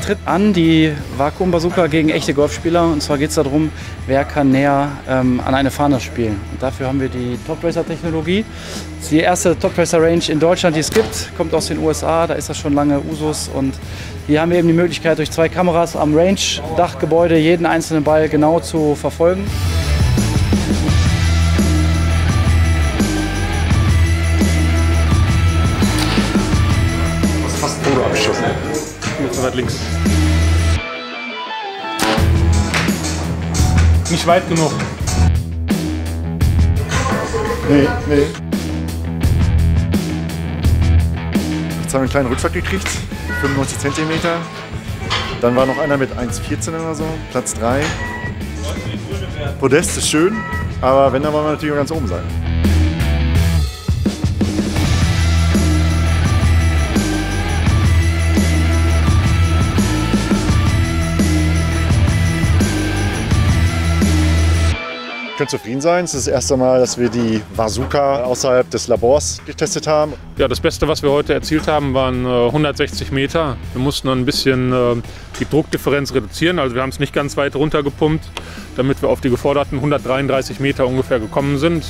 tritt an, die Vakuum-Bazooka gegen echte Golfspieler. Und zwar geht es darum, wer kann näher ähm, an eine Fahne spielen. Und dafür haben wir die Top Racer-Technologie. Die erste Top Racer-Range in Deutschland, die es gibt. Kommt aus den USA, da ist das schon lange Usus. Und hier haben wir eben die Möglichkeit, durch zwei Kameras am Range-Dachgebäude jeden einzelnen Ball genau zu verfolgen. Fast Foto abgeschossen. Jetzt weit links. Nicht weit genug. Nee, nee. Jetzt haben wir einen kleinen Rückschlag gekriegt, 95 cm. Dann war noch einer mit 1,14 oder so, Platz 3. Podest ist schön, aber wenn, dann wollen wir natürlich auch ganz oben sein. Können zufrieden sein. Es ist das erste Mal, dass wir die Bazooka außerhalb des Labors getestet haben. Ja, das Beste, was wir heute erzielt haben, waren äh, 160 Meter. Wir mussten ein bisschen äh, die Druckdifferenz reduzieren. Also wir haben es nicht ganz weit runtergepumpt, damit wir auf die geforderten 133 Meter ungefähr gekommen sind.